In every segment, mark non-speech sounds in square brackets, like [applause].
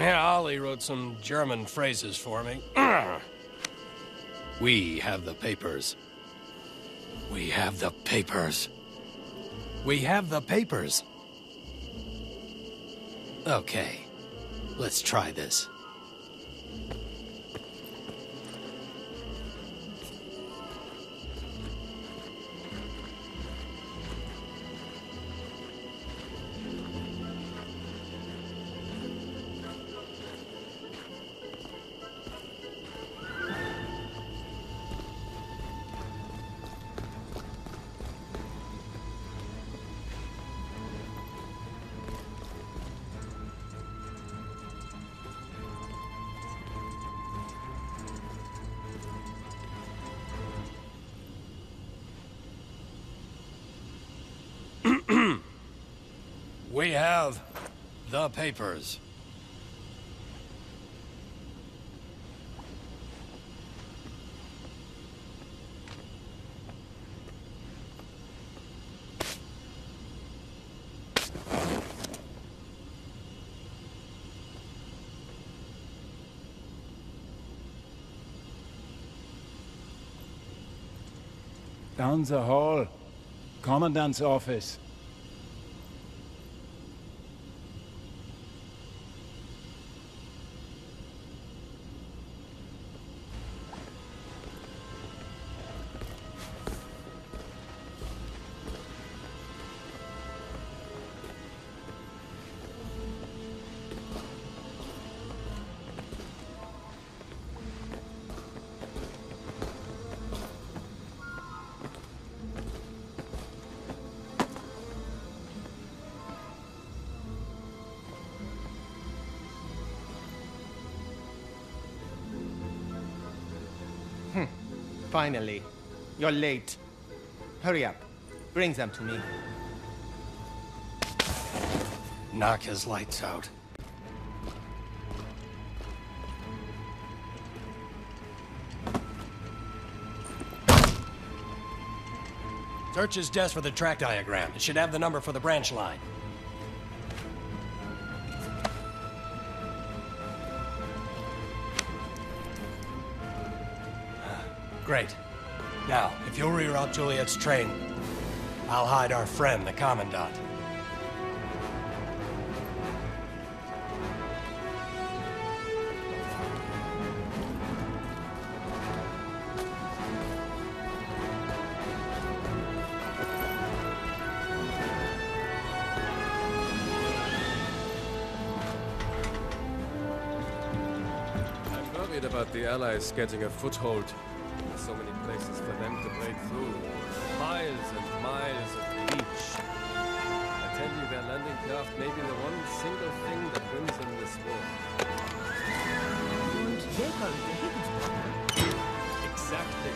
Yeah, Ollie wrote some German phrases for me. [clears throat] we have the papers. We have the papers. We have the papers. Okay, let's try this. We have the papers. Down the hall. Commandant's office. Finally. You're late. Hurry up. Bring them to me. Knock his lights out. Search his desk for the track diagram. It should have the number for the branch line. Great. Now, if you'll reroute Juliet's train, I'll hide our friend, the Commandant. About the Allies getting a foothold. So many places for them to break through. Miles and miles of beach. I tell you, their landing craft may be the one single thing that wins them this war. Exactly.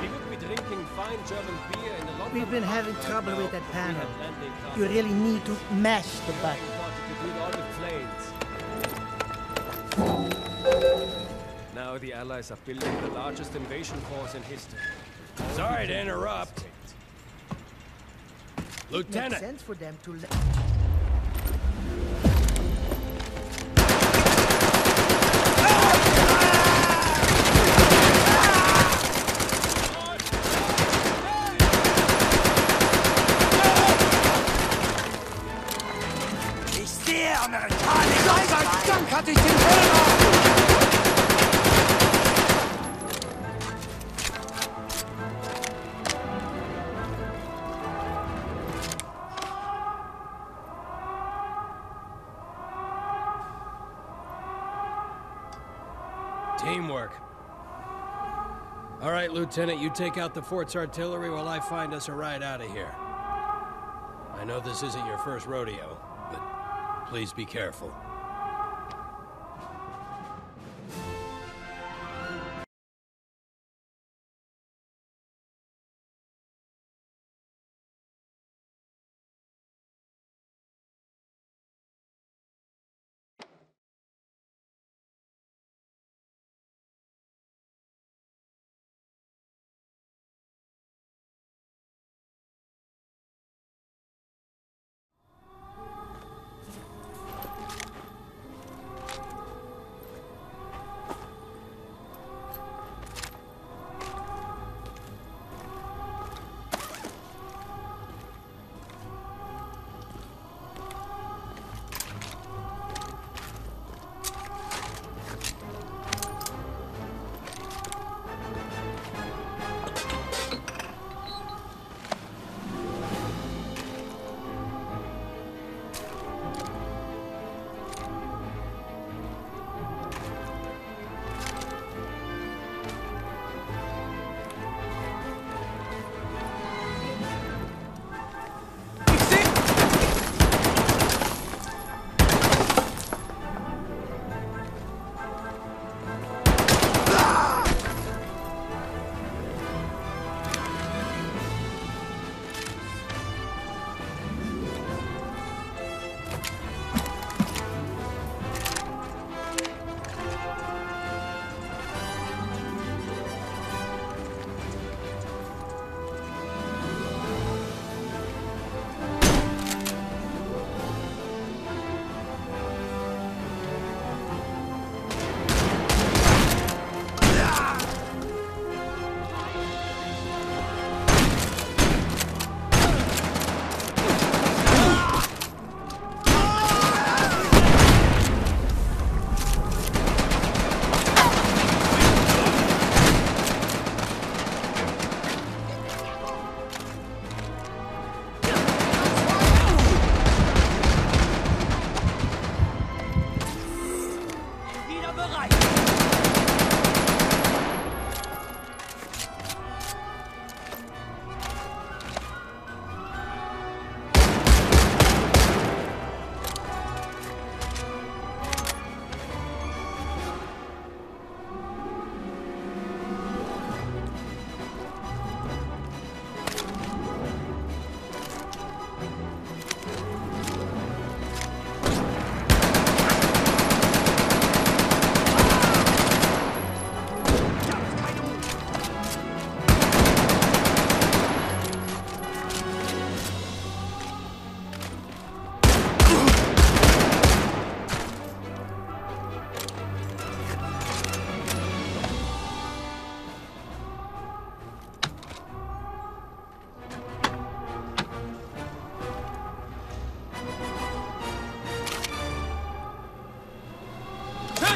We would be drinking fine German beer in a London We've been having trouble with that panel. had landing craft. You really need to mash the button. Now the Allies are building the largest invasion force in history. Sorry to interrupt. Makes Lieutenant! sense for them to. Ich sehe amerikanische Sei Dank hatte ich den Lieutenant, you take out the fort's artillery while I find us a ride out of here. I know this isn't your first rodeo, but please be careful.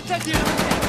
protect the enemy.